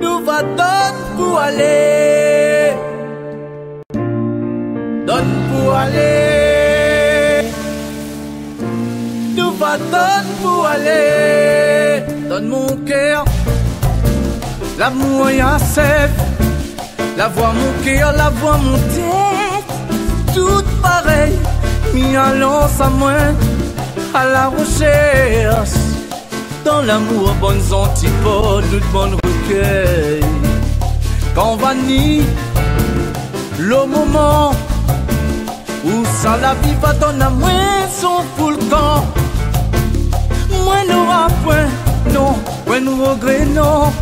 Nous va donne pour aller. Donne pour aller. Nous va donne pour aller. Donne mon cœur. L'amour y a La voix mon cœur, la voix mon tête. Tout pareil. Mi allons à moi à la recherche. Dans l'amour, bonnes antipodes, de bonnes recueils. Quand va ni le moment où ça la vie va donner moins son full camp. Moins n'aura point, non, moins nous regret, non.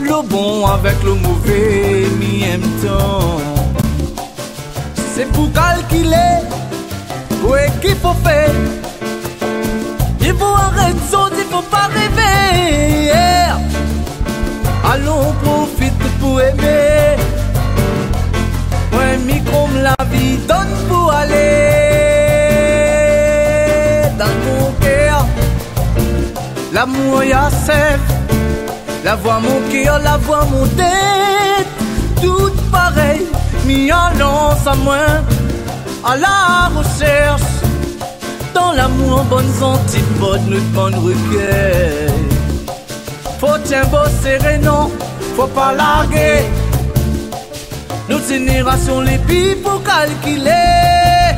Le bon avec le mauvais, mi temps. C'est pour calculer Ouais, qu'il faut faire Il faut arrêter, il faut pas rêver. Allons, profite pour aimer. Ouais, mi comme la vie donne pour aller. Dans mon cœur L'amour y a La voix mon cœur, la voix mon tête. Tout pareil, mi annonce à moi à la recherche. L'amour, bonnes antipodes, nous bonnes recueils. Faut tiens beau serré, non, faut pas larguer. Nous générations les billes pour calculer.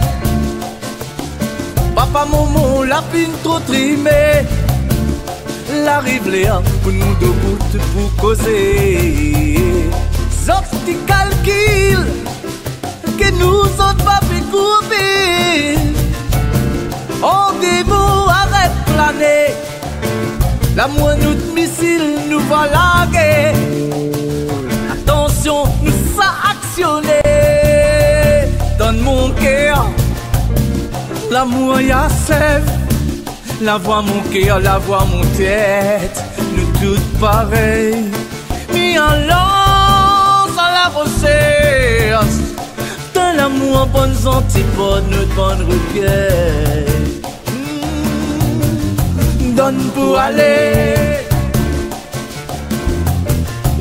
Papa, maman, la pine trop trimée. La rive pour nous deux pour causer. Zox qui calcule que nous autres pas couper. On démo arrête planer. La moindre de missile nous va laguer. Attention, nous ça actionner. Donne mon cœur, l'amour y a. La voix mon cœur, la voix mon tête, nous toutes pareilles. Mis en lance à la recherche l'amour, bonnes antipodes, notre bonne recueil. Donne pour aller.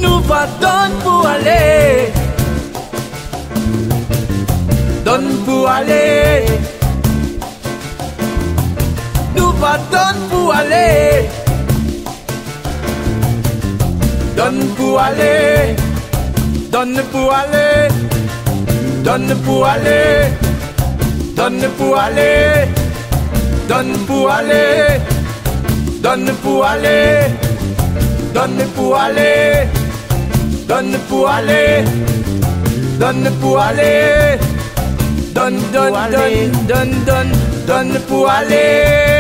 Nous va donne pour aller. Donne pour aller. Nous va donne pour aller. Donne pour aller. Donne pour aller. Donne pour aller, donne pour aller, donne pour aller, donne pour aller, donne pour aller, donne pour aller, donne pour aller, donne, donne, donne, donne, donne, donne pour aller.